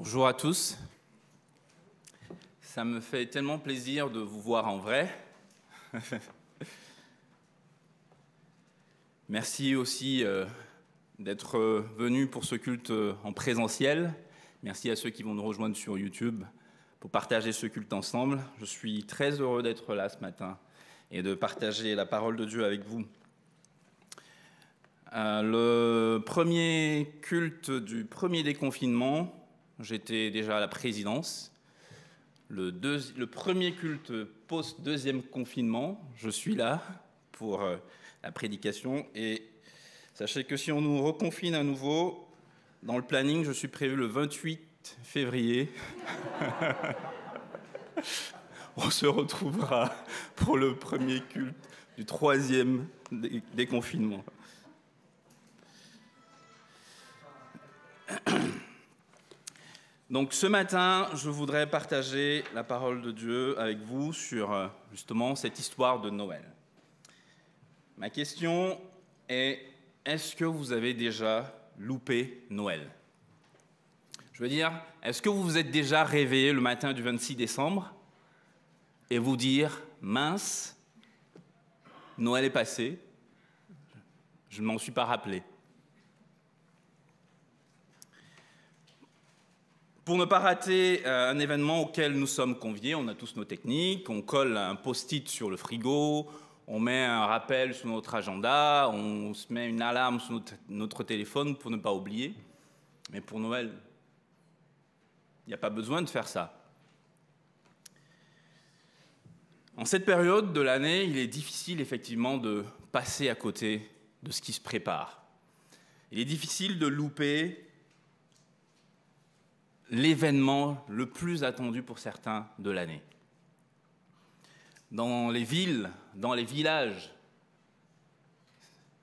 Bonjour à tous. Ça me fait tellement plaisir de vous voir en vrai. Merci aussi euh, d'être venus pour ce culte en présentiel. Merci à ceux qui vont nous rejoindre sur YouTube pour partager ce culte ensemble. Je suis très heureux d'être là ce matin et de partager la parole de Dieu avec vous. Euh, le premier culte du premier déconfinement, j'étais déjà à la présidence. Le, premier culte post-deuxième confinement, je suis là pour euh, la prédication. Et sachez que si on nous reconfine à nouveau, dans le planning, je suis prévu le 28 février. on se retrouvera pour le premier culte du troisième déconfinement. Donc ce matin, je voudrais partager la parole de Dieu avec vous sur euh, justement cette histoire de Noël. Ma question est, est-ce que vous avez déjà loupé Noël? Je veux dire, est-ce que vous vous êtes déjà réveillé le matin du 26 décembre et vous dire, mince, Noël est passé, je ne m'en suis pas rappelé? Pour ne pas rater euh, un événement auquel nous sommes conviés, on a tous nos techniques, on colle un post-it sur le frigo, on met un rappel sur notre agenda, on se met une alarme sur notre, téléphone pour ne pas oublier. Mais pour Noël, il n'y a pas besoin de faire ça. En cette période de l'année, il est difficile effectivement de passer à côté de ce qui se prépare. Il est difficile de louper l'événement le plus attendu pour certains de l'année. Dans les villes, dans les villages,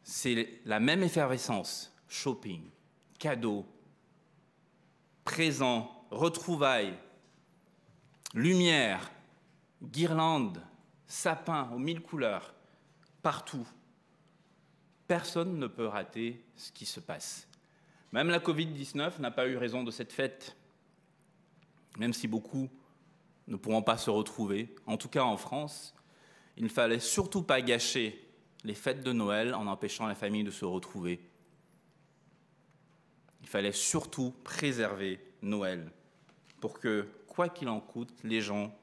c'est la même effervescence. Shopping, cadeaux, présents, retrouvailles, lumière, guirlandes, sapins aux mille couleurs, partout. Personne ne peut rater ce qui se passe. Même la Covid-19 n'a pas eu raison de cette fête même si beaucoup ne pourront pas se retrouver. En tout cas, en France, il ne fallait surtout pas gâcher les fêtes de Noël en empêchant la famille de se retrouver. Il fallait surtout préserver Noël pour que, quoi qu'il en coûte, les gens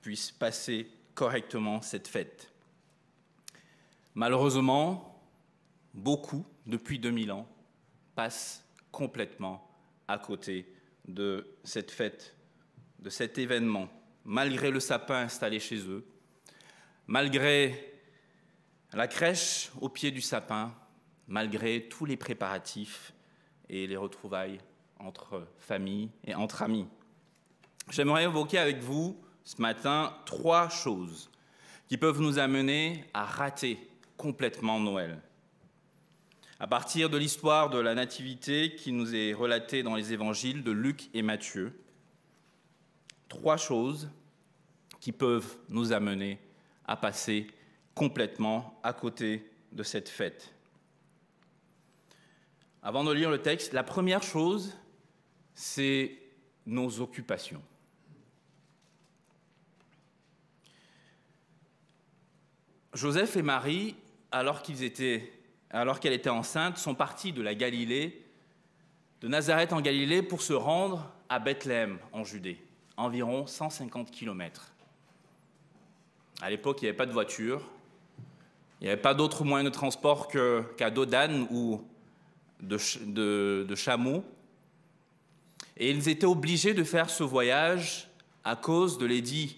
puissent passer correctement cette fête. Malheureusement, beaucoup, depuis 2000 ans, passent complètement à côté de cette fête de cet événement, malgré le sapin installé chez eux, malgré la crèche au pied du sapin, malgré tous les préparatifs et les retrouvailles entre familles et entre amis. J'aimerais évoquer avec vous ce matin trois choses qui peuvent nous amener à rater complètement Noël. À partir de l'histoire de la Nativité qui nous est relatée dans les évangiles de Luc et Matthieu, trois choses qui peuvent nous amener à passer complètement à côté de cette fête. Avant de lire le texte, la première chose, c'est nos occupations. Joseph et Marie, alors qu'ils étaient, alors qu'elle était enceinte, sont partis de la Galilée, de Nazareth en Galilée, pour se rendre à Bethléem en Judée environ 150 km. À l'époque, il n'y avait pas de voiture, il n'y avait pas d'autre moyen de transport qu'à dos d'âne ou de chameau. Et ils étaient obligés de faire ce voyage à cause de l'édit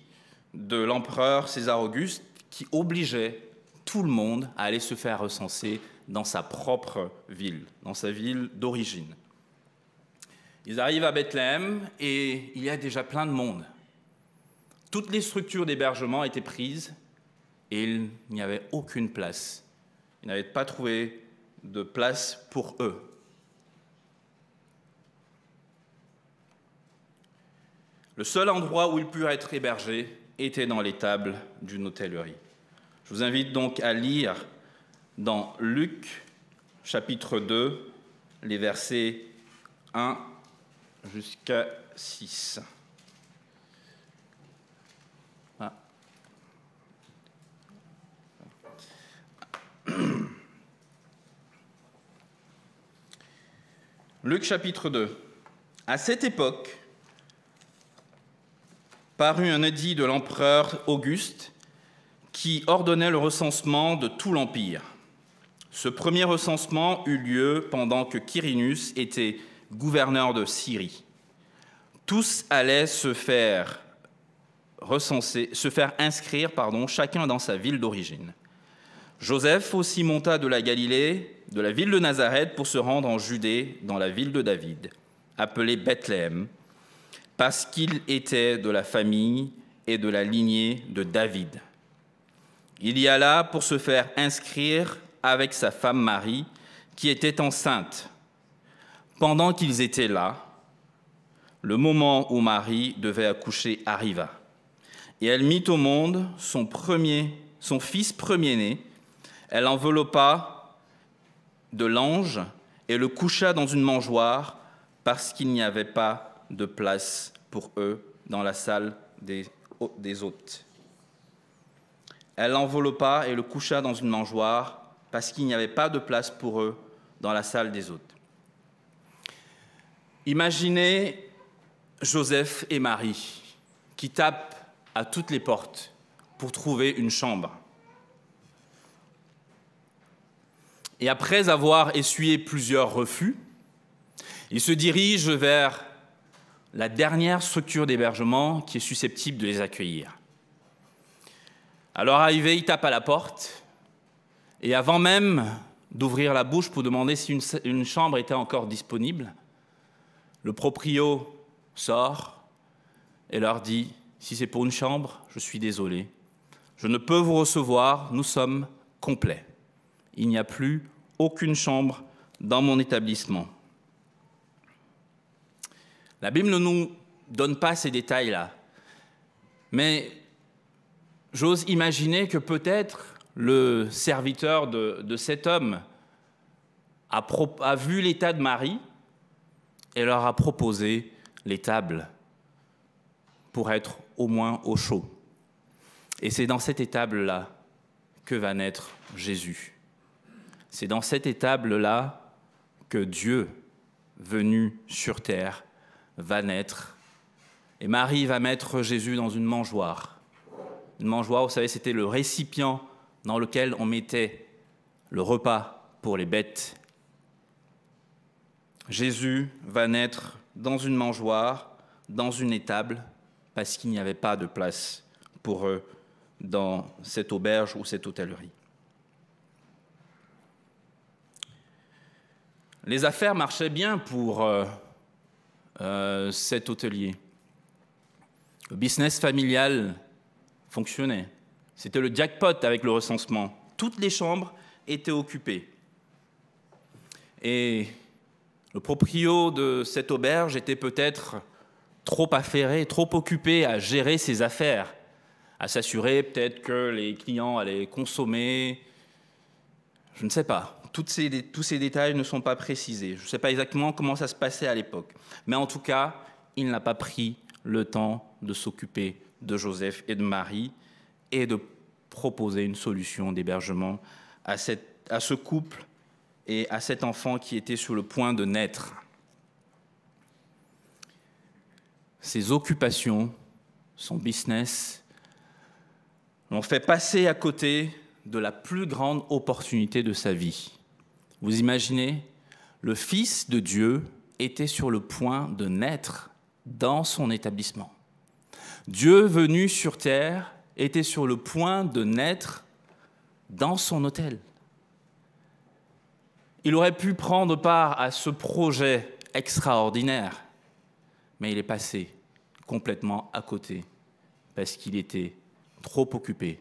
de l'empereur César Auguste qui obligeait tout le monde à aller se faire recenser dans sa propre ville, dans sa ville d'origine. Ils arrivent à Bethléem et il y a déjà plein de monde. Toutes les structures d'hébergement étaient prises et il n'y avait aucune place. Ils n'avaient pas trouvé de place pour eux. Le seul endroit où ils purent être hébergés était dans les tables d'une hôtellerie. Je vous invite donc à lire dans Luc chapitre 2 les versets 1 jusqu'à 6. Ah. Luc chapitre 2. À cette époque, parut un édit de l'empereur Auguste qui ordonnait le recensement de tout l'Empire. Ce premier recensement eut lieu pendant que Quirinus était gouverneur de Syrie. Tous allaient se faire recenser, se faire inscrire, chacun dans sa ville d'origine. Joseph aussi monta de la Galilée, de la ville de Nazareth, pour se rendre en Judée, dans la ville de David, appelée Bethléem, parce qu'il était de la famille et de la lignée de David. Il y alla pour se faire inscrire avec sa femme Marie, qui était enceinte. Pendant qu'ils étaient là, le moment où Marie devait accoucher arriva. Et elle mit au monde son premier, son fils premier-né. Elle enveloppa de l'ange et le coucha dans une mangeoire parce qu'il n'y avait pas de place pour eux dans la salle des, des hôtes. Elle l'enveloppa et le coucha dans une mangeoire parce qu'il n'y avait pas de place pour eux dans la salle des hôtes. Imaginez Joseph et Marie qui tapent à toutes les portes pour trouver une chambre. Et après avoir essuyé plusieurs refus, ils se dirigent vers la dernière structure d'hébergement qui est susceptible de les accueillir. À leur arrivée, ils tapent à la porte et avant même d'ouvrir la bouche pour demander si une, chambre était encore disponible, le proprio sort et leur dit Si c'est pour une chambre, je suis désolé. Je ne peux vous recevoir, nous sommes complets. Il n'y a plus aucune chambre dans mon établissement. La Bible ne nous donne pas ces détails-là, mais j'ose imaginer que peut-être le serviteur de, cet homme a vu l'état de Marie et leur a proposé les tables pour être au moins au chaud. Et c'est dans cette étable-là que va naître Jésus. C'est dans cette étable-là que Dieu, venu sur terre, va naître. Et Marie va mettre Jésus dans une mangeoire. Une mangeoire, vous savez, c'était le récipient dans lequel on mettait le repas pour les bêtes. Jésus va naître dans une mangeoire, dans une étable, parce qu'il n'y avait pas de place pour eux dans cette auberge ou cette hôtellerie. Les affaires marchaient bien pour euh, euh, cet hôtelier. Le business familial fonctionnait. C'était le jackpot avec le recensement. Toutes les chambres étaient occupées. Et le proprio de cette auberge était peut-être trop affairé, trop occupé à gérer ses affaires, à s'assurer peut-être que les clients allaient consommer. Je ne sais pas. Ces, tous ces détails ne sont pas précisés. Je ne sais pas exactement comment ça se passait à l'époque. Mais en tout cas, il n'a pas pris le temps de s'occuper de Joseph et de Marie et de proposer une solution d'hébergement à, à ce couple et à cet enfant qui était sur le point de naître. Ses occupations, son business, l'ont fait passer à côté de la plus grande opportunité de sa vie. Vous imaginez, le Fils de Dieu était sur le point de naître dans son établissement. Dieu venu sur terre était sur le point de naître dans son hôtel. Il aurait pu prendre part à ce projet extraordinaire, mais il est passé complètement à côté parce qu'il était trop occupé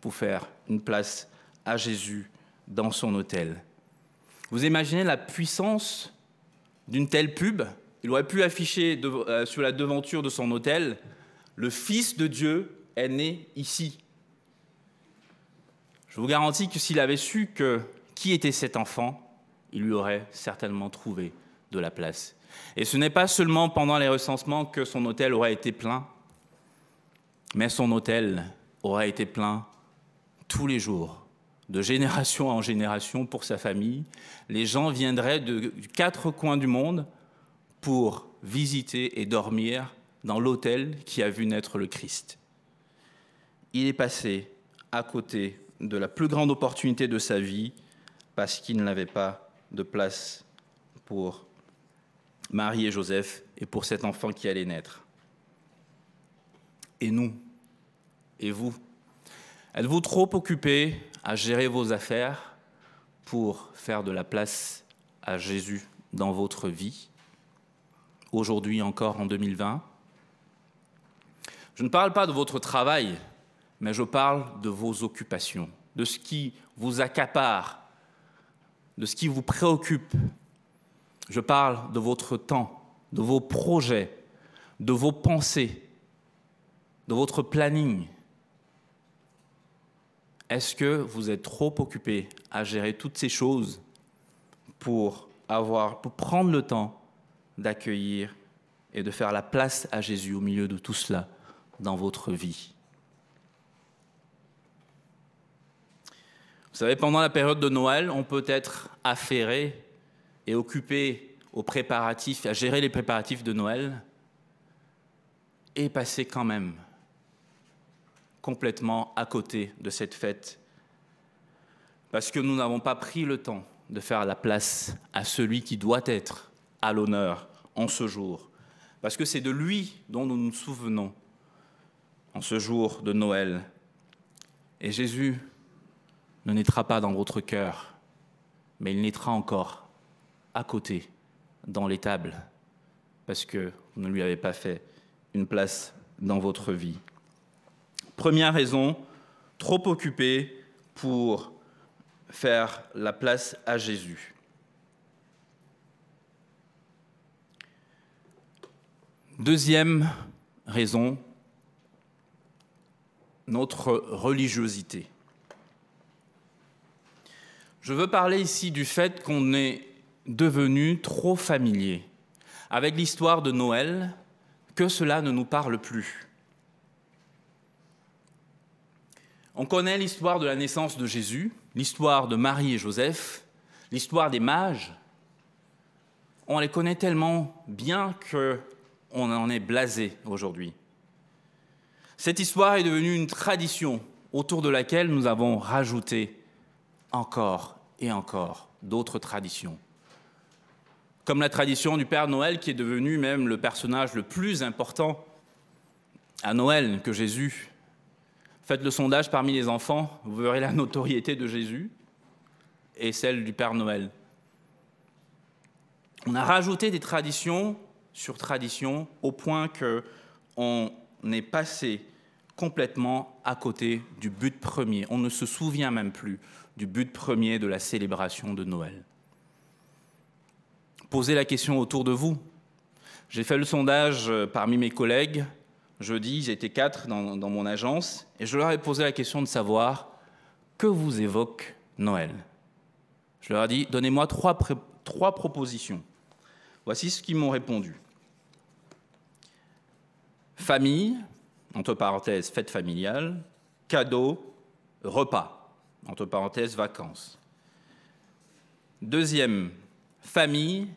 pour faire une place à Jésus dans son hôtel. Vous imaginez la puissance d'une telle pub? Il aurait pu afficher euh, sur la devanture de son hôtel Le Fils de Dieu est né ici. Je vous garantis que s'il avait su que, qui était cet enfant, il lui aurait certainement trouvé de la place. Et ce n'est pas seulement pendant les recensements que son hôtel aura été plein, mais son hôtel aura été plein tous les jours, de génération en génération pour sa famille. Les gens viendraient de quatre coins du monde pour visiter et dormir dans l'hôtel qui a vu naître le Christ. Il est passé à côté de la plus grande opportunité de sa vie parce qu'il n'avait pas de place pour Marie et Joseph et pour cet enfant qui allait naître. Et nous Et vous Êtes-vous trop occupés à gérer vos affaires pour faire de la place à Jésus dans votre vie, aujourd'hui encore en 2020 Je ne parle pas de votre travail, mais je parle de vos occupations, de ce qui vous accapare, de ce qui vous préoccupe. Je parle de votre temps, de vos projets, de vos pensées, de votre planning. Est-ce que vous êtes trop occupé à gérer toutes ces choses pour avoir, pour prendre le temps d'accueillir et de faire la place à Jésus au milieu de tout cela dans votre vie? Vous savez, pendant la période de Noël, on peut être affairé et occupé aux préparatifs, à gérer les préparatifs de Noël, et passer quand même complètement à côté de cette fête, parce que nous n'avons pas pris le temps de faire la place à celui qui doit être à l'honneur en ce jour, parce que c'est de lui dont nous nous souvenons en ce jour de Noël. Et Jésus ne naîtra pas dans votre cœur, mais il naîtra encore à côté, dans l'étable, parce que vous ne lui avez pas fait une place dans votre vie. Première raison, trop occupé pour faire la place à Jésus. Deuxième raison, notre religiosité. Je veux parler ici du fait qu'on est devenu trop familier avec l'histoire de Noël que cela ne nous parle plus. On connaît l'histoire de la naissance de Jésus, l'histoire de Marie et Joseph, l'histoire des mages. On les connaît tellement bien qu'on en est blasé aujourd'hui. Cette histoire est devenue une tradition autour de laquelle nous avons rajouté encore et encore d'autres traditions. Comme la tradition du Père Noël qui est devenu même le personnage le plus important à Noël que Jésus. Faites le sondage parmi les enfants, vous verrez la notoriété de Jésus et celle du Père Noël. On a rajouté des traditions sur traditions au point qu'on est passé complètement à côté du but premier. On ne se souvient même plus du but premier de la célébration de Noël. Posez la question autour de vous. J'ai fait le sondage euh, parmi mes collègues. Jeudi, étaient quatre dans, dans mon agence, et je leur ai posé la question de savoir que vous évoque Noël. Je leur ai dit, donnez-moi trois, trois propositions. Voici ce qu'ils m'ont répondu. Famille, entre parenthèses, fête familiale, cadeau, repas entre parenthèses, vacances. Deuxième, famille,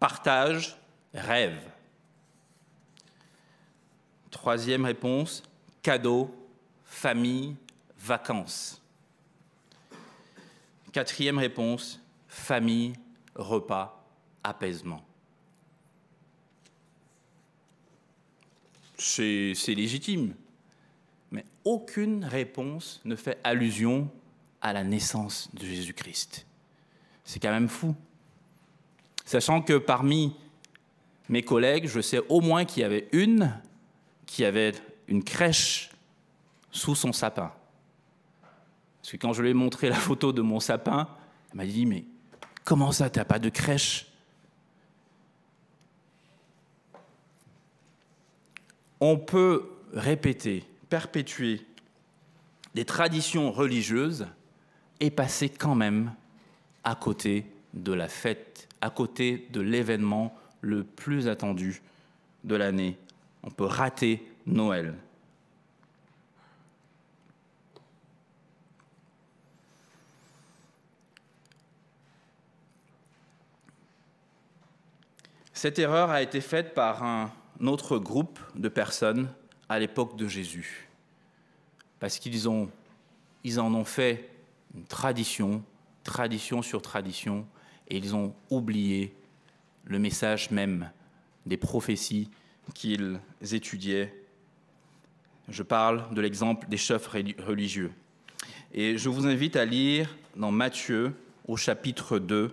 partage, rêve. Troisième réponse, cadeau, famille, vacances. Quatrième réponse, famille, repas, apaisement. C'est légitime aucune réponse ne fait allusion à la naissance de Jésus-Christ. C'est quand même fou. Sachant que parmi mes collègues, je sais au moins qu'il y avait une qui avait une crèche sous son sapin. Parce que quand je lui ai montré la photo de mon sapin, elle m'a dit, mais comment ça, tu n'as pas de crèche? On peut répéter perpétuer des traditions religieuses et passer quand même à côté de la fête, à côté de l'événement le plus attendu de l'année. On peut rater Noël. Cette erreur a été faite par un autre groupe de personnes à l'époque de Jésus, parce qu'ils ont, en ont fait une tradition, tradition sur tradition, et ils ont oublié le message même des prophéties qu'ils étudiaient. Je parle de l'exemple des chefs religieux. Et je vous invite à lire dans Matthieu au chapitre 2,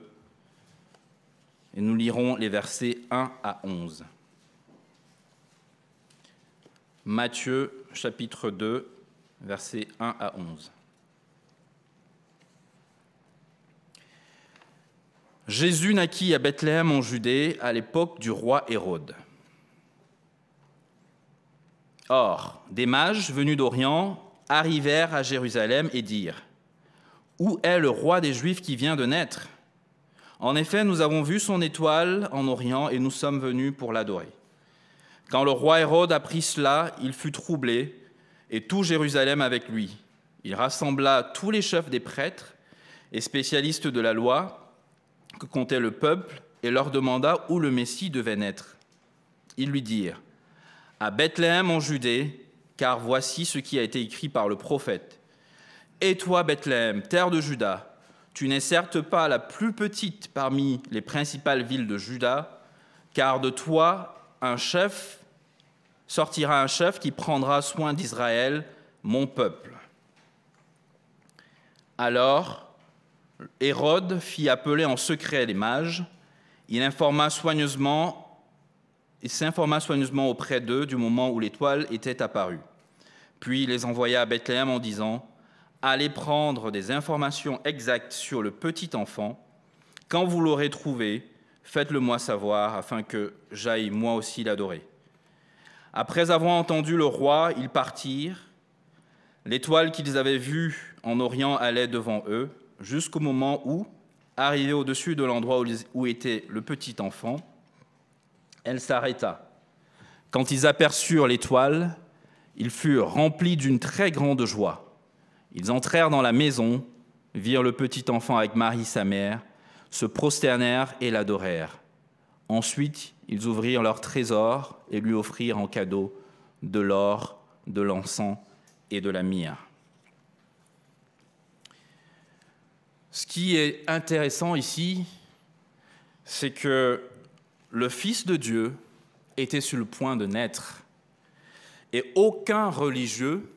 et nous lirons les versets 1 à 11. Matthieu chapitre 2, versets 1 à 11. Jésus naquit à Bethléem en Judée à l'époque du roi Hérode. Or, des mages venus d'Orient arrivèrent à Jérusalem et dirent Où est le roi des Juifs qui vient de naître? En effet, nous avons vu son étoile en Orient et nous sommes venus pour l'adorer. Quand le roi Hérode apprit cela, il fut troublé et tout Jérusalem avec lui. Il rassembla tous les chefs des prêtres et spécialistes de la loi que comptait le peuple et leur demanda où le Messie devait naître. Ils lui dirent À Bethléem en Judée, car voici ce qui a été écrit par le prophète. Et toi, Bethléem, terre de Juda, tu n'es certes pas la plus petite parmi les principales villes de Juda, car de toi un chef sortira un chef qui prendra soin d'Israël, mon peuple. Alors Hérode fit appeler en secret les mages. Il s'informa soigneusement auprès d'eux du moment où l'étoile était apparue. Puis il les envoya à Bethléem en disant Allez prendre des informations exactes sur le petit enfant. Quand vous l'aurez trouvé, faites-le moi savoir afin que j'aille moi aussi l'adorer. Après avoir entendu le roi, ils partirent. L'étoile qu'ils avaient vue en Orient allait devant eux jusqu'au moment où, arrivée au-dessus de l'endroit où était le petit enfant, elle s'arrêta. Quand ils aperçurent l'étoile, ils furent remplis d'une très grande joie. Ils entrèrent dans la maison, virent le petit enfant avec Marie sa mère, se prosternèrent et l'adorèrent. Ensuite, ils ouvrirent leur trésor et lui offrirent en cadeau de l'or, de l'encens et de la myrrhe. Ce qui est intéressant ici, c'est que le Fils de Dieu était sur le point de naître. Et aucun religieux,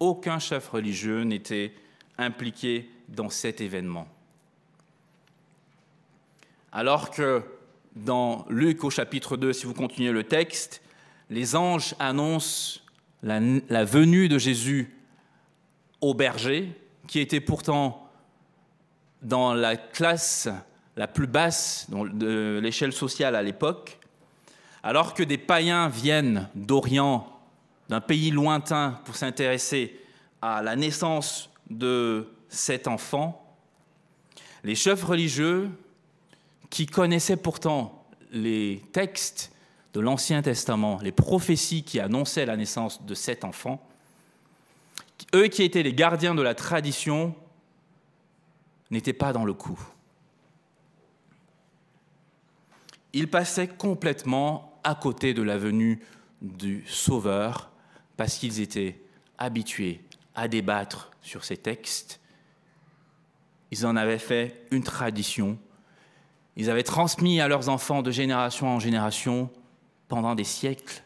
aucun chef religieux n'était impliqué dans cet événement. Alors que dans Luc au chapitre 2, si vous continuez le texte, les anges annoncent la, venue de Jésus au berger, qui était pourtant dans la classe la plus basse de l'échelle sociale à l'époque, alors que des païens viennent d'Orient, d'un pays lointain, pour s'intéresser à la naissance de cet enfant, les chefs religieux, qui connaissaient pourtant les textes de l'Ancien Testament, les prophéties qui annonçaient la naissance de cet enfant, eux qui étaient les gardiens de la tradition, n'était pas dans le coup. Il passait complètement à côté de la venue du Sauveur parce qu'ils étaient habitués à débattre sur ces textes. Ils en avaient fait une tradition. Ils avaient transmis à leurs enfants de génération en génération pendant des siècles.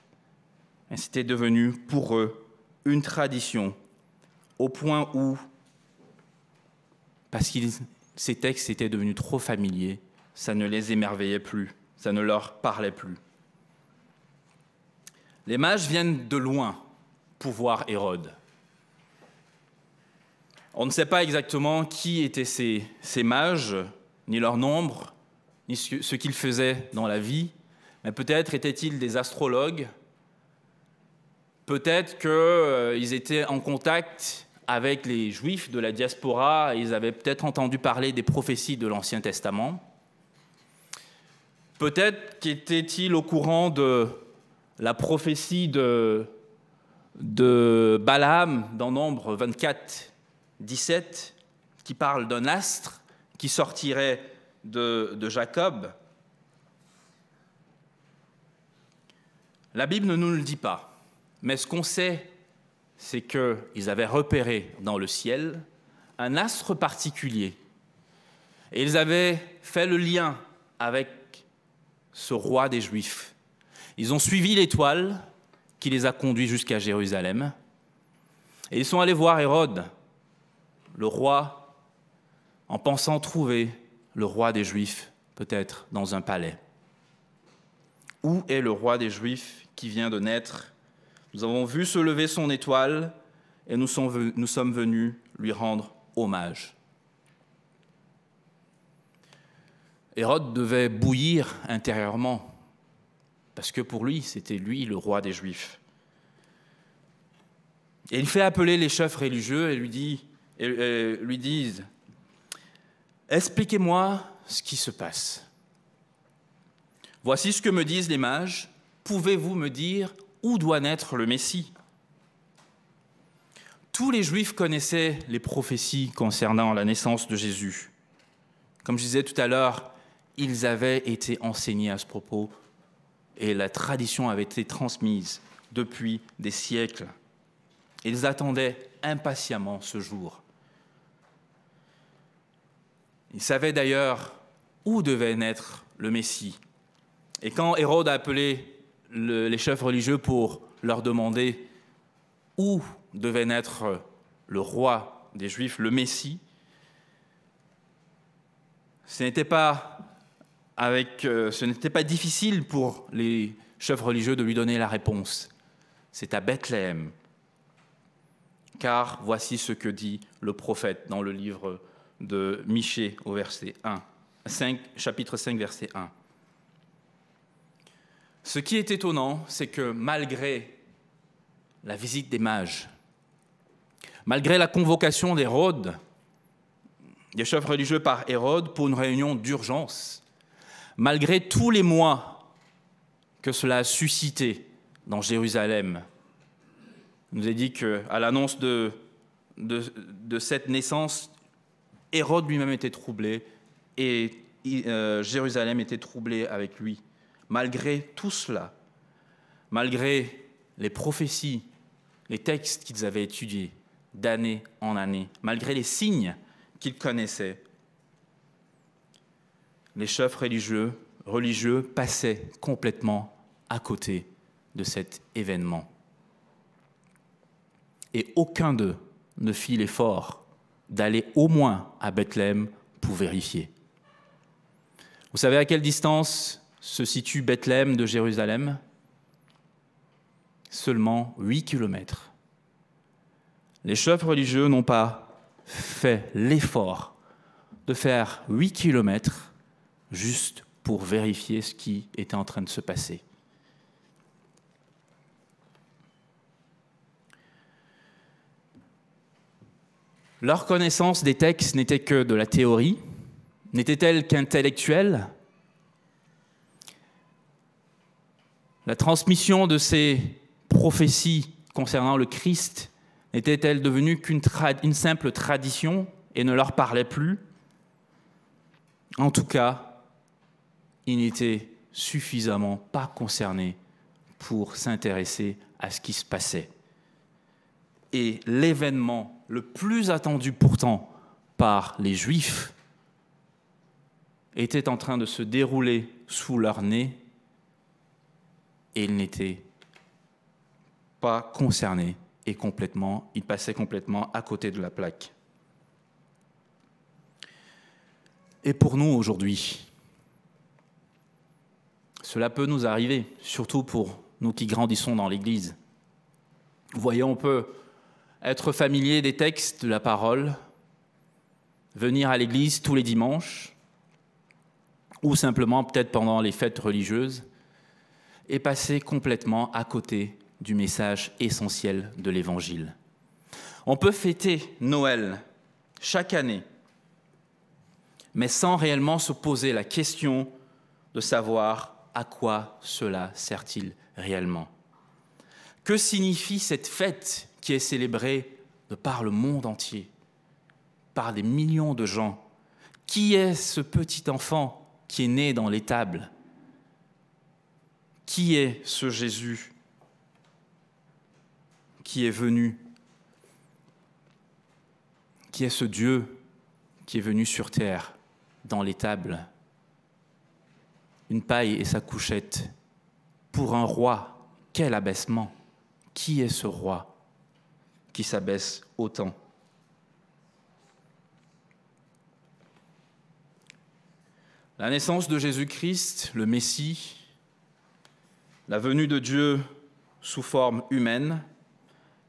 C'était devenu pour eux une tradition au point où parce que ces textes étaient devenus trop familiers, ça ne les émerveillait plus, ça ne leur parlait plus. Les mages viennent de loin pour voir Hérode. On ne sait pas exactement qui étaient ces, ces mages, ni leur nombre, ce qu'ils faisaient dans la vie, mais peut-être étaient-ils des astrologues, peut-être qu'ils euh, étaient en contact avec les juifs de la diaspora, ils avaient peut-être entendu parler des prophéties de l'Ancien Testament. Peut-être qu'était-il au courant de la prophétie de, de Balaam dans Nombre 24, 17, qui parle d'un astre qui sortirait de, Jacob. La Bible ne nous le dit pas, mais ce qu'on sait, c'est qu'ils avaient repéré dans le ciel un astre particulier. Et ils avaient fait le lien avec ce roi des Juifs. Ils ont suivi l'étoile qui les a conduits jusqu'à Jérusalem. Et ils sont allés voir Hérode, le roi, en pensant trouver le roi des Juifs, peut-être dans un palais. Où est le roi des Juifs qui vient de naître? Nous avons vu se lever son étoile et nous sommes venus lui rendre hommage. Hérode devait bouillir intérieurement, parce que pour lui, c'était lui le roi des Juifs. Et il fait appeler les chefs religieux et lui, dit, et lui disent Expliquez-moi ce qui se passe. Voici ce que me disent les mages. Pouvez-vous me dire où doit naître le Messie? Tous les Juifs connaissaient les prophéties concernant la naissance de Jésus. Comme je disais tout à l'heure, ils avaient été enseignés à ce propos et la tradition avait été transmise depuis des siècles. Ils attendaient impatiemment ce jour. Ils savaient d'ailleurs où devait naître le Messie. Et quand Hérode a appelé les chefs religieux pour leur demander où devait naître le roi des Juifs, le Messie, ce n'était pas euh, ce n'était pas difficile pour les chefs religieux de lui donner la réponse. C'est à Bethléem. Car voici ce que dit le prophète dans le livre de Michée au verset 1, 5, chapitre 5, verset 1. Ce qui est étonnant, c'est que malgré la visite des mages, malgré la convocation d'Hérode, des chefs religieux par Hérode pour une réunion d'urgence, malgré tous les mois que cela a suscité dans Jérusalem. Il nous a dit qu'à l'annonce de, cette naissance, Hérode lui-même était troublé et euh, Jérusalem était troublé avec lui. Malgré tout cela, malgré les prophéties, les textes qu'ils avaient étudiés d'année en année, malgré les signes qu'ils connaissaient, les chefs religieux, religieux passaient complètement à côté de cet événement. Et aucun d'eux ne fit l'effort d'aller au moins à Bethléem pour vérifier. Vous savez à quelle distance se situe Bethléem de Jérusalem? Seulement 8 kilomètres. Les chefs religieux n'ont pas fait l'effort de faire 8 kilomètres juste pour vérifier ce qui était en train de se passer. Leur connaissance des textes n'était que de la théorie, n'était-elle qu'intellectuelle? La transmission de ces prophéties concernant le Christ n'était-elle devenue qu'une simple tradition et ne leur parlait plus? En tout cas, il n'était suffisamment pas concerné pour s'intéresser à ce qui se passait. Et l'événement le plus attendu pourtant par les Juifs était en train de se dérouler sous leur nez et ils n'étaient pas concernés et complètement, ils passaient complètement à côté de la plaque. Et pour nous aujourd'hui, cela peut nous arriver, surtout pour nous qui grandissons dans l'Église. Vous voyez, on peut être familier des textes de la parole, venir à l'Église tous les dimanches, ou simplement peut-être pendant les fêtes religieuses, et passer complètement à côté du message essentiel de l'Évangile. On peut fêter Noël chaque année, mais sans réellement se poser la question de savoir à quoi cela sert-il réellement. Que signifie cette fête qui est célébrée de par le monde entier, par des millions de gens. Qui est ce petit enfant qui est né dans l'étable Qui est ce Jésus qui est venu? Qui est ce Dieu qui est venu sur terre dans l'étable Une paille et sa couchette. Pour un roi, quel abaissement! Qui est ce roi? Qui s'abaisse autant La naissance de Jésus-Christ, le Messie, la venue de Dieu sous forme humaine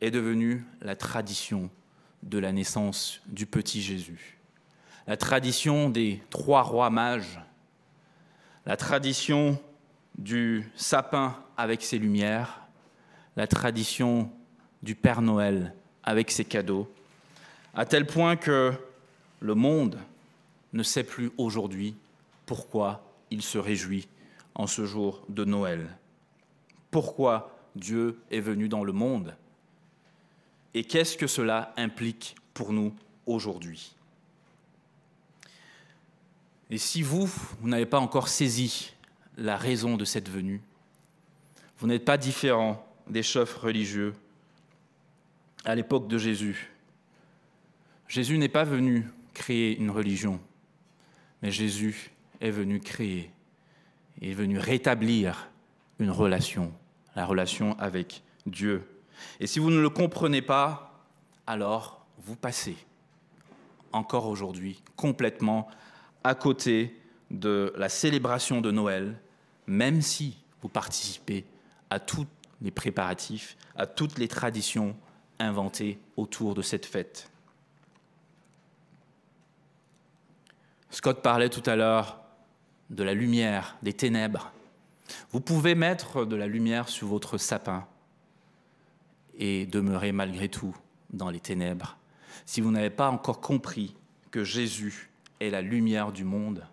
est devenue la tradition de la naissance du petit Jésus. La tradition des trois rois mages, la tradition du sapin avec ses lumières, la tradition du Père Noël avec ses cadeaux, à tel point que le monde ne sait plus aujourd'hui pourquoi il se réjouit en ce jour de Noël. Pourquoi Dieu est venu dans le monde et qu'est-ce que cela implique pour nous aujourd'hui? Et si vous, vous n'avez pas encore saisi la raison de cette venue, vous n'êtes pas différent des chefs religieux à l'époque de Jésus. Jésus n'est pas venu créer une religion, mais Jésus est venu créer, est venu rétablir une relation, la relation avec Dieu. Et si vous ne le comprenez pas, alors vous passez encore aujourd'hui complètement à côté de la célébration de Noël, même si vous participez à tous les préparatifs, à toutes les traditions inventées autour de cette fête. Scott parlait tout à l'heure de la lumière, des ténèbres. Vous pouvez mettre de la lumière sur votre sapin et demeurer malgré tout dans les ténèbres. Si vous n'avez pas encore compris que Jésus est la lumière du monde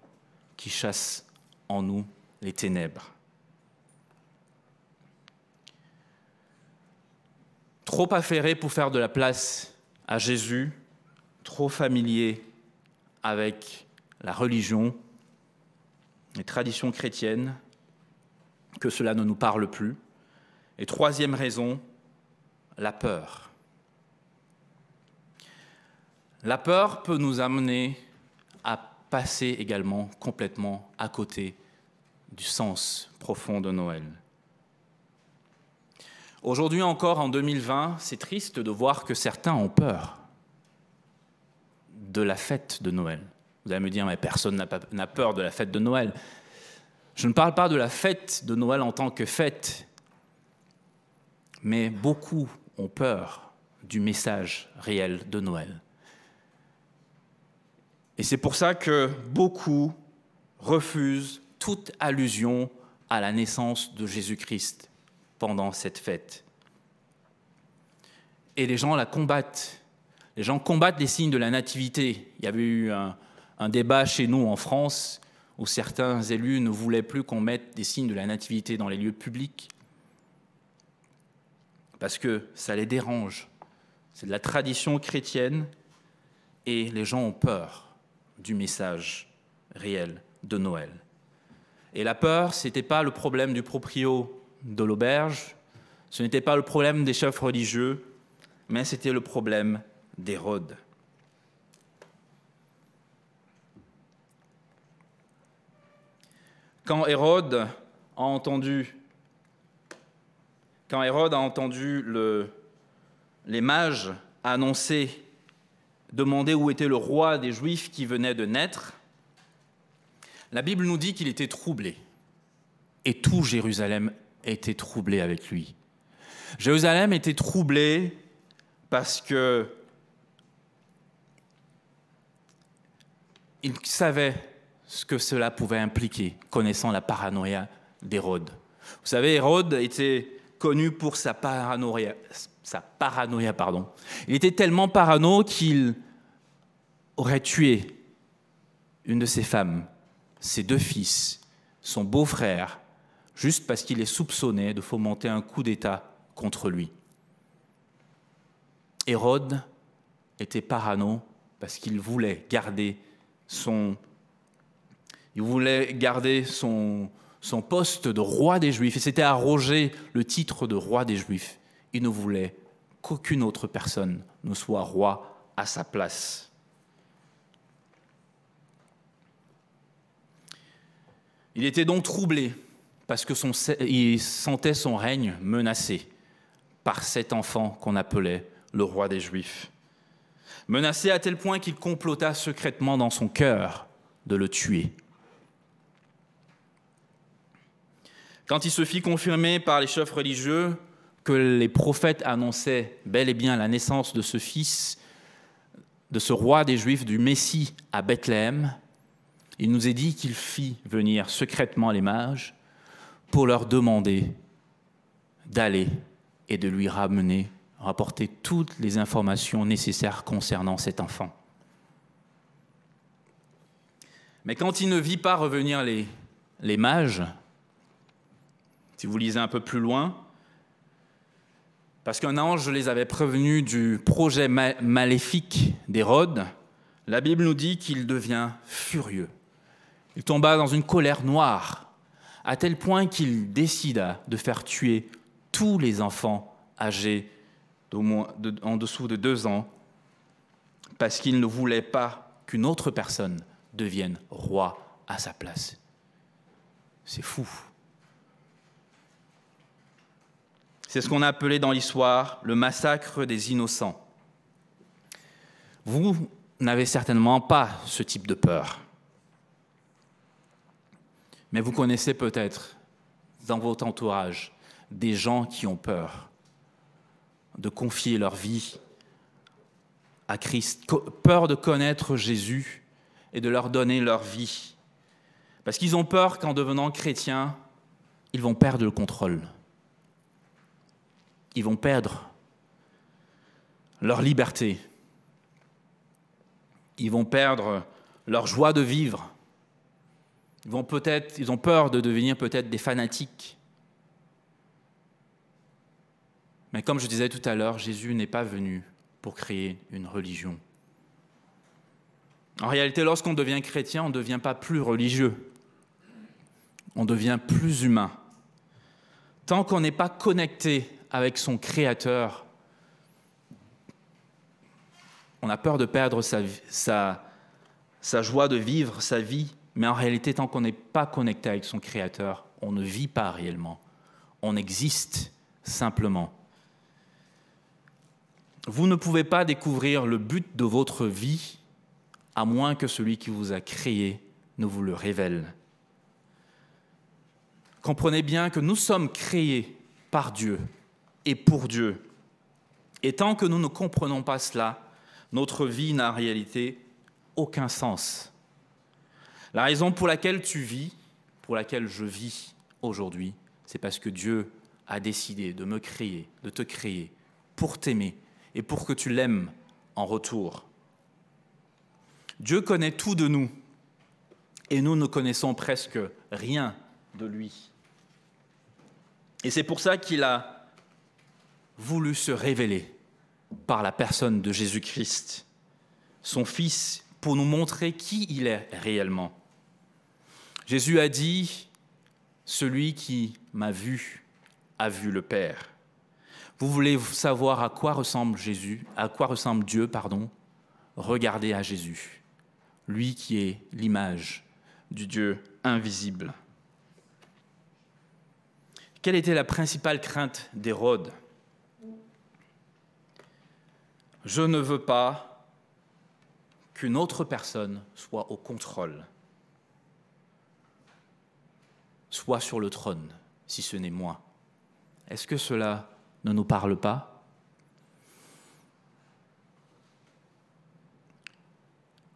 qui chasse en nous les ténèbres. Trop affairé pour faire de la place à Jésus, trop familier avec la religion, les traditions chrétiennes, que cela ne nous parle plus. Et troisième raison, la peur. La peur peut nous amener à passer également complètement à côté du sens profond de Noël. Aujourd'hui encore, en 2020, c'est triste de voir que certains ont peur de la fête de Noël. Vous allez me dire, mais personne n'a peur de la fête de Noël. Je ne parle pas de la fête de Noël en tant que fête, mais beaucoup ont peur du message réel de Noël. Et c'est pour ça que beaucoup refusent toute allusion à la naissance de Jésus-Christ pendant cette fête. Et les gens la combattent. Les gens combattent les signes de la nativité. Il y avait eu un, débat chez nous en France où certains élus ne voulaient plus qu'on mette des signes de la nativité dans les lieux publics parce que ça les dérange. C'est de la tradition chrétienne et les gens ont peur du message réel de Noël. Et la peur, ce n'était pas le problème du proprio de l'auberge, ce n'était pas le problème des chefs religieux, mais c'était le problème d'Hérode. Quand Hérode a entendu quand Hérode a entendu les mages annoncer, demander où était le roi des Juifs qui venait de naître, la Bible nous dit qu'il était troublé. Et tout Jérusalem était troublé avec lui. Jérusalem était troublé parce que il savait ce que cela pouvait impliquer, connaissant la paranoïa d'Hérode. Vous savez, Hérode était connu pour sa paranoïa. Sa paranoïa pardon. Il était tellement parano qu'il aurait tué une de ses femmes, ses deux fils, son beau-frère, juste parce qu'il est soupçonné de fomenter un coup d'État contre lui. Hérode était parano parce qu'il voulait garder son, il poste de roi des Juifs et s'était arrogé le titre de roi des Juifs. Il ne voulait qu'aucune autre personne ne soit roi à sa place. Il était donc troublé parce que il sentait son règne menacé par cet enfant qu'on appelait le roi des Juifs. Menacé à tel point qu'il complota secrètement dans son cœur de le tuer. Quand il se fit confirmer par les chefs religieux que les prophètes annonçaient bel et bien la naissance de ce fils, de ce roi des Juifs, du Messie à Bethléem, il nous est dit qu'il fit venir secrètement les mages pour leur demander d'aller et de lui ramener, rapporter toutes les informations nécessaires concernant cet enfant. Mais quand il ne vit pas revenir les, les mages, si vous lisez un peu plus loin, parce qu'un ange les avait prévenus du projet maléfique d'Hérode, la Bible nous dit qu'il devient furieux. Il tomba dans une colère noire, à tel point qu'il décida de faire tuer tous les enfants âgés en dessous de deux ans, parce qu'il ne voulait pas qu'une autre personne devienne roi à sa place. C'est fou. C'est ce qu'on a appelé dans l'histoire le massacre des innocents. Vous n'avez certainement pas ce type de peur. Mais vous connaissez peut-être dans votre entourage des gens qui ont peur de confier leur vie à Christ, peur de connaître Jésus et de leur donner leur vie. Parce qu'ils ont peur qu'en devenant chrétiens, ils vont perdre le contrôle. Ils vont perdre leur liberté. Ils vont perdre leur joie de vivre. Ils, ont peur de devenir peut-être des fanatiques. Mais comme je disais tout à l'heure, Jésus n'est pas venu pour créer une religion. En réalité, lorsqu'on devient chrétien, on ne devient pas plus religieux, on devient plus humain. Tant qu'on n'est pas connecté avec son Créateur, on a peur de perdre sa joie de vivre, sa vie, mais en réalité, tant qu'on n'est pas connecté avec son Créateur, on ne vit pas réellement. On existe simplement. Vous ne pouvez pas découvrir le but de votre vie à moins que celui qui vous a créé ne vous le révèle. Comprenez bien que nous sommes créés par Dieu et pour Dieu. Et tant que nous ne comprenons pas cela, notre vie n'a en réalité aucun sens. La raison pour laquelle tu vis, pour laquelle je vis aujourd'hui, c'est parce que Dieu a décidé de me créer, de te créer, pour t'aimer et pour que tu l'aimes en retour. Dieu connaît tout de nous et nous ne connaissons presque rien de lui. Et c'est pour ça qu'il a voulu se révéler par la personne de Jésus-Christ, son Fils, pour nous montrer qui il est réellement. Jésus a dit, celui qui m'a vu a vu le Père. Vous voulez savoir à quoi ressemble Jésus, à quoi ressemble Dieu, pardon? Regardez à Jésus, lui qui est l'image du Dieu invisible. Quelle était la principale crainte d'Hérode? Je ne veux pas qu'une autre personne soit au contrôle soit sur le trône, si ce n'est moi. Est-ce que cela ne nous parle pas?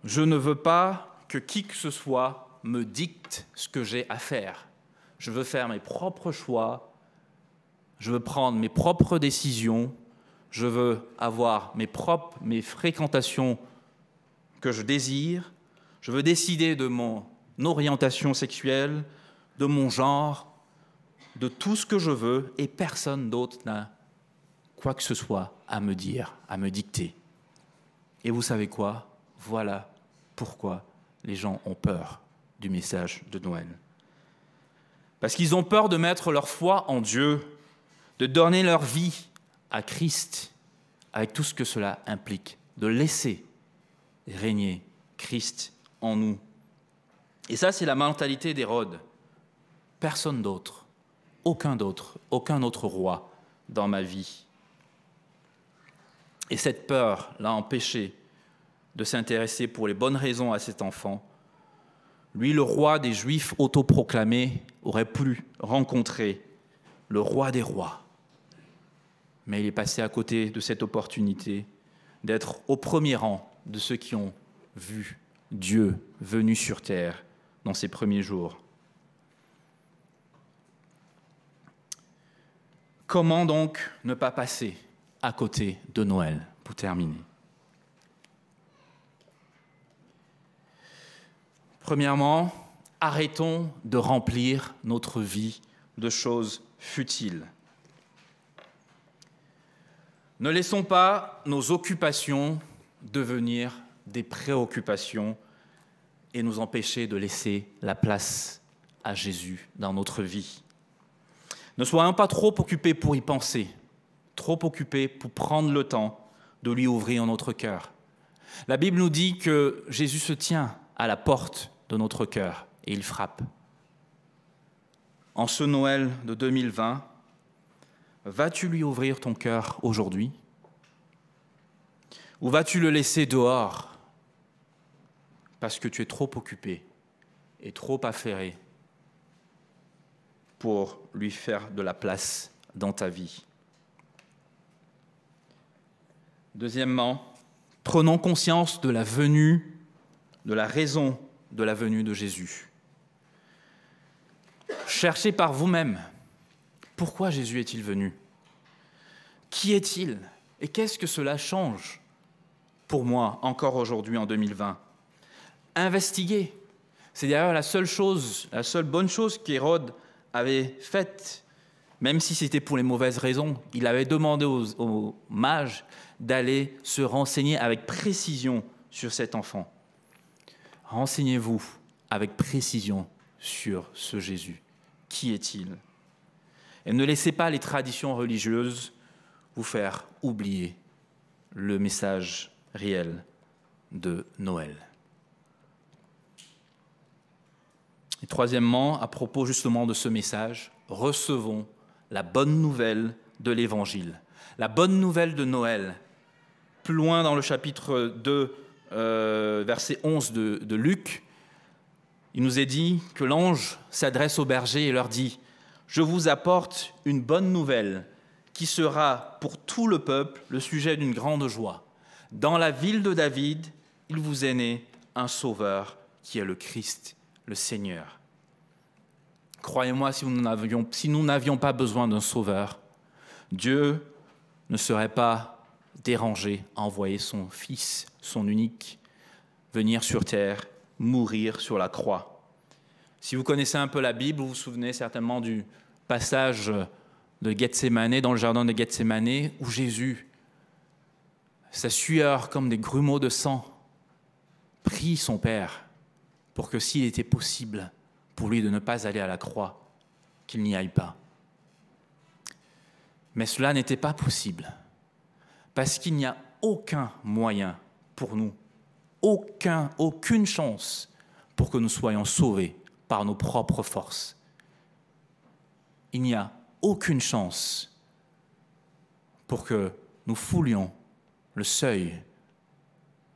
Je ne veux pas que qui que ce soit me dicte ce que j'ai à faire. Je veux faire mes propres choix, je veux prendre mes propres décisions, je veux avoir mes propres mes fréquentations que je désire, je veux décider de mon orientation sexuelle, de mon genre, de tout ce que je veux, et personne d'autre n'a quoi que ce soit à me dire, à me dicter. Et vous savez quoi? Voilà pourquoi les gens ont peur du message de Noël. Parce qu'ils ont peur de mettre leur foi en Dieu, de donner leur vie à Christ, avec tout ce que cela implique, de laisser régner Christ en nous. Et ça, c'est la mentalité d'Hérode. Personne d'autre, aucun d'autre, aucun autre roi dans ma vie. Et cette peur l'a empêché de s'intéresser pour les bonnes raisons à cet enfant. Lui, le roi des Juifs autoproclamé, aurait pu rencontrer le roi des rois. Mais il est passé à côté de cette opportunité d'être au premier rang de ceux qui ont vu Dieu venu sur terre dans ses premiers jours. Comment donc ne pas passer à côté de Noël pour terminer? Premièrement, arrêtons de remplir notre vie de choses futiles. Ne laissons pas nos occupations devenir des préoccupations et nous empêcher de laisser la place à Jésus dans notre vie. Ne soyons pas trop occupés pour y penser, trop occupés pour prendre le temps de lui ouvrir notre cœur. La Bible nous dit que Jésus se tient à la porte de notre cœur et il frappe. En ce Noël de 2020, vas-tu lui ouvrir ton cœur aujourd'hui? Ou vas-tu le laisser dehors parce que tu es trop occupé et trop affairé pour lui faire de la place dans ta vie. Deuxièmement, prenons conscience de la venue, de la raison de la venue de Jésus. Cherchez par vous-même pourquoi Jésus est-il venu? Qui est-il? Et qu'est-ce que cela change pour moi encore aujourd'hui en 2020 investiguer. C'est d'ailleurs la seule chose, la seule bonne chose qu'Hérode avait faite, même si c'était pour les mauvaises raisons. Il avait demandé aux, mages d'aller se renseigner avec précision sur cet enfant. Renseignez-vous avec précision sur ce Jésus. Qui est-il? Et ne laissez pas les traditions religieuses vous faire oublier le message réel de Noël. Et troisièmement, à propos justement de ce message, recevons la bonne nouvelle de l'Évangile, la bonne nouvelle de Noël. Plus loin dans le chapitre 2, euh, verset 11 de, de Luc, il nous est dit que l'ange s'adresse aux bergers et leur dit, Je vous apporte une bonne nouvelle qui sera pour tout le peuple le sujet d'une grande joie. Dans la ville de David, il vous est né un sauveur qui est le Christ le Seigneur. Croyez-moi, si nous n'avions pas besoin d'un sauveur, Dieu ne serait pas dérangé à envoyer son Fils, son unique, venir sur terre, mourir sur la croix. Si vous connaissez un peu la Bible, vous vous souvenez certainement du passage de Gethsemane, dans le jardin de Gethsemane, où Jésus, sa sueur comme des grumeaux de sang, prie son Père pour que s'il était possible pour lui de ne pas aller à la croix, qu'il n'y aille pas. Mais cela n'était pas possible, parce qu'il n'y a aucun moyen pour nous, aucun, aucune chance pour que nous soyons sauvés par nos propres forces. Il n'y a aucune chance pour que nous foulions le seuil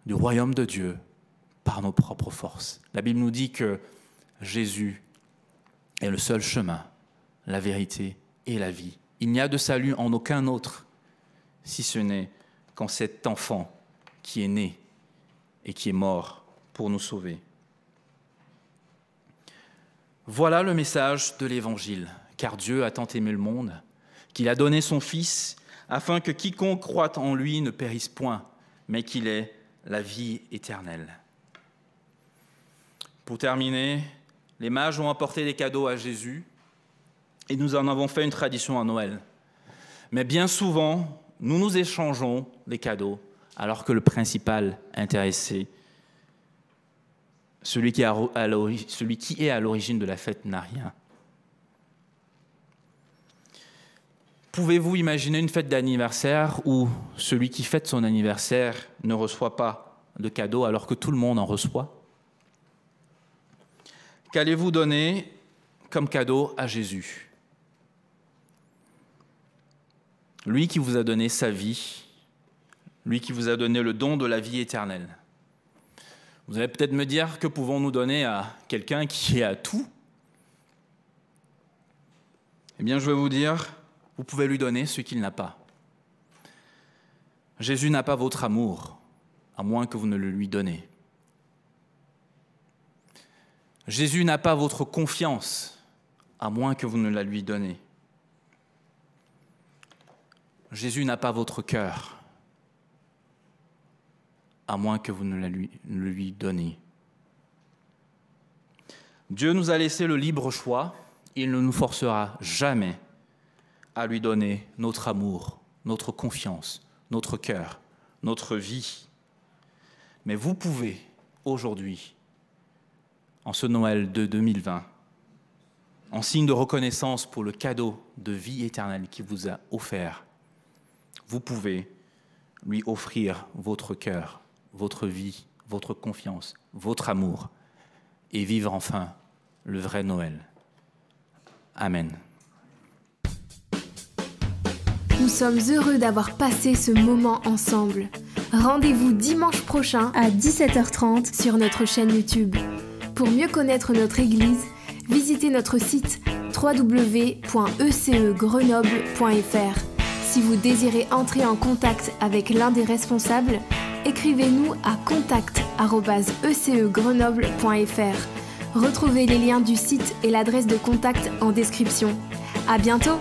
du royaume de Dieu nos propres forces. La Bible nous dit que Jésus est le seul chemin, la vérité et la vie. Il n'y a de salut en aucun autre, si ce n'est qu'en cet enfant qui est né et qui est mort pour nous sauver. Voilà le message de l'Évangile, car Dieu a tant aimé le monde qu'il a donné son Fils afin que quiconque croit en lui ne périsse point, mais qu'il ait la vie éternelle. Pour terminer, Les mages ont apporté des cadeaux à Jésus et nous en avons fait une tradition à Noël. Mais bien souvent, nous nous échangeons les cadeaux alors que le principal intéressé, celui qui, est à l'origine de la fête, n'a rien. Pouvez-vous imaginer une fête d'anniversaire où celui qui fête son anniversaire ne reçoit pas de cadeaux alors que tout le monde en reçoit? Qu'allez-vous donner comme cadeau à Jésus? Lui qui vous a donné sa vie, lui qui vous a donné le don de la vie éternelle. Vous allez peut-être me dire, que pouvons-nous donner à quelqu'un qui est à tout? Eh bien, je vais vous dire, vous pouvez lui donner ce qu'il n'a pas. Jésus n'a pas votre amour, à moins que vous ne le lui donnez. Jésus n'a pas votre confiance, à moins que vous ne la lui donnez. Jésus n'a pas votre cœur, à moins que vous ne la lui, lui donnez. Dieu nous a laissé le libre choix, il ne nous forcera jamais à lui donner notre amour, notre confiance, notre cœur, notre vie. Mais vous pouvez aujourd'hui, en ce Noël de 2020, en signe de reconnaissance pour le cadeau de vie éternelle qu'il vous a offert, vous pouvez lui offrir votre cœur, votre vie, votre confiance, votre amour, et vivre enfin le vrai Noël. Amen. Nous sommes heureux d'avoir passé ce moment ensemble. Rendez-vous dimanche prochain à 17h30 sur notre chaîne YouTube. Pour mieux connaître notre Église, visitez notre site www.ecegrenoble.fr. Si vous désirez entrer en contact avec l'un des responsables, écrivez-nous à contact@ecegrenoble.fr. Retrouvez les liens du site et l'adresse de contact en description. À bientôt!